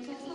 Dios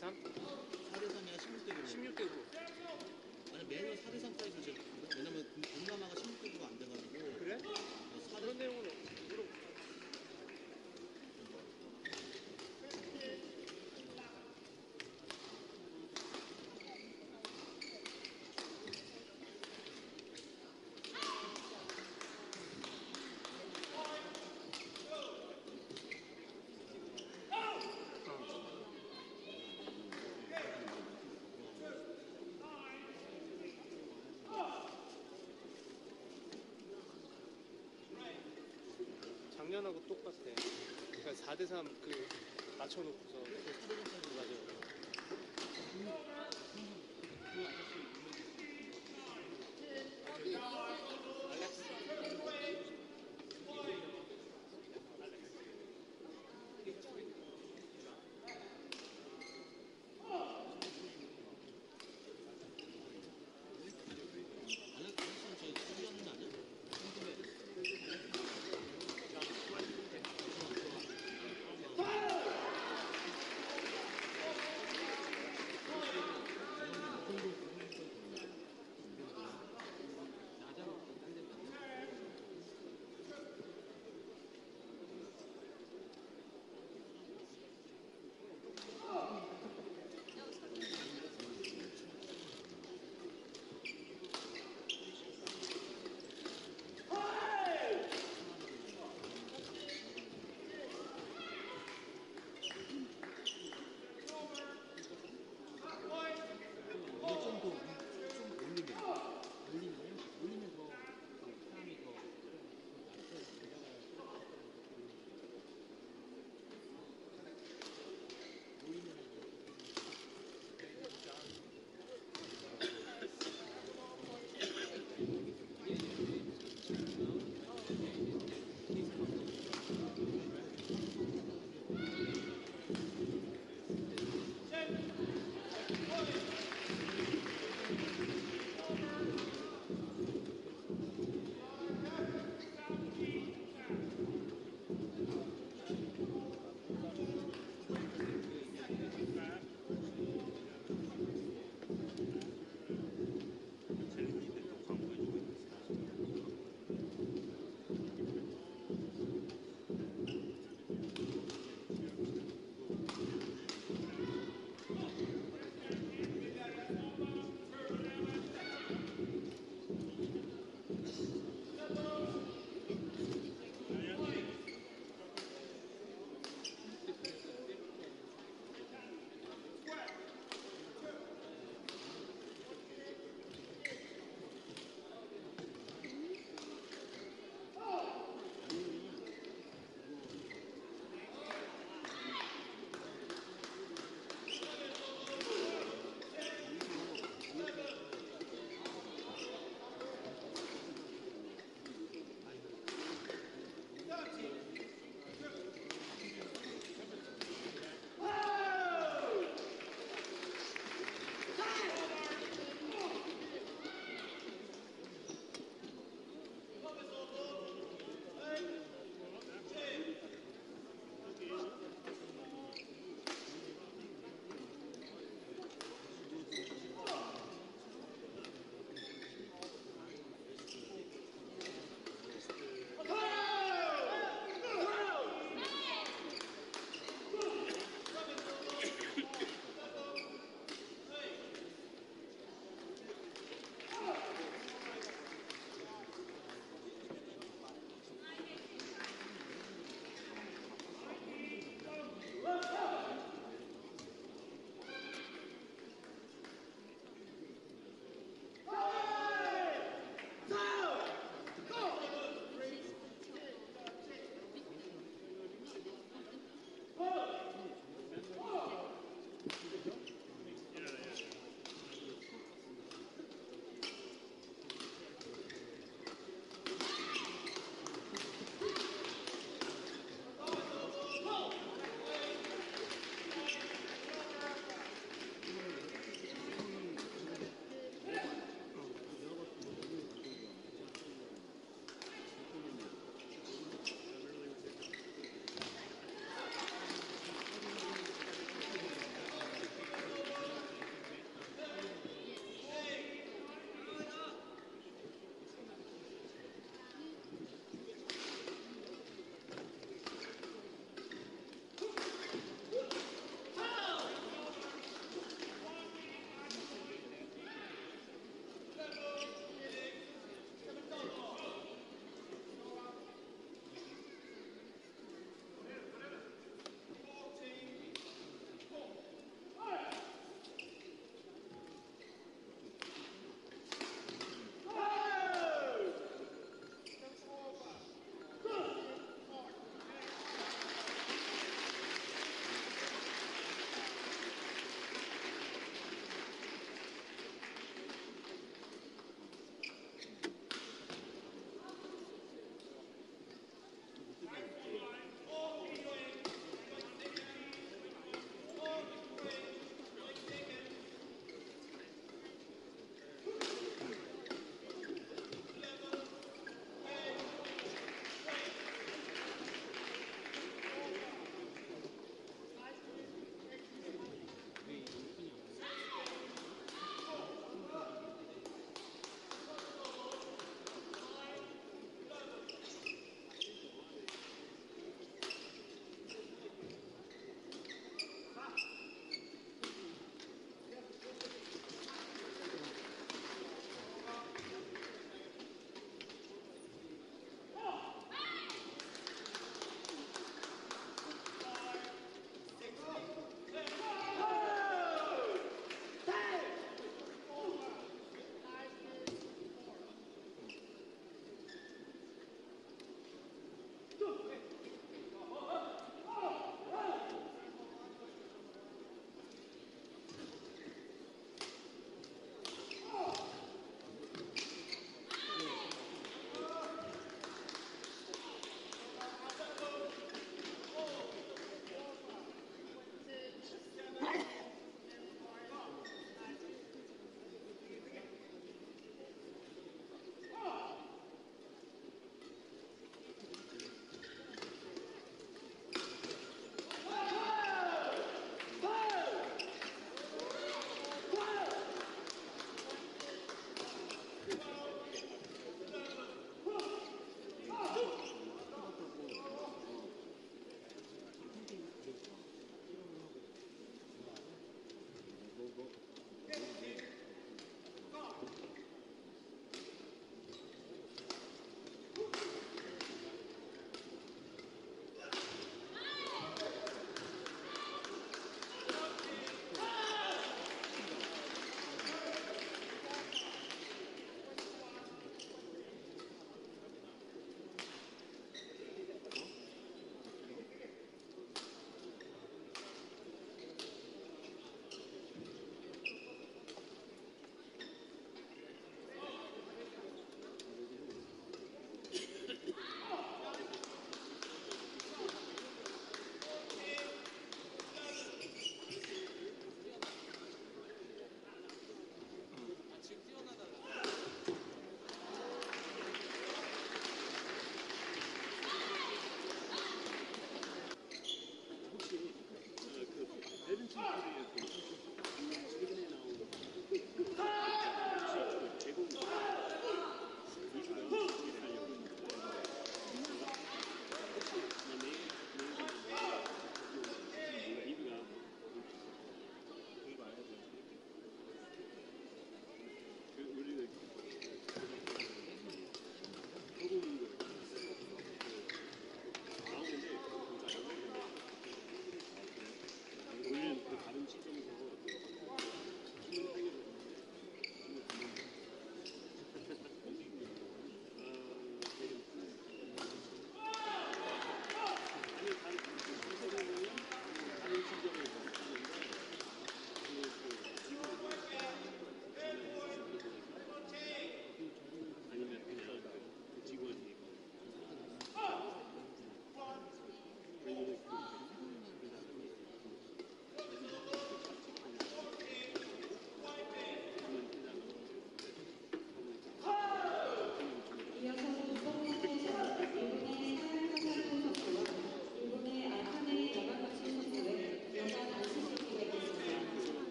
Sam? 작년하고 똑같아. 그러니까 4대3 그 낮춰놓고서 이렇게 소리를 맞아요.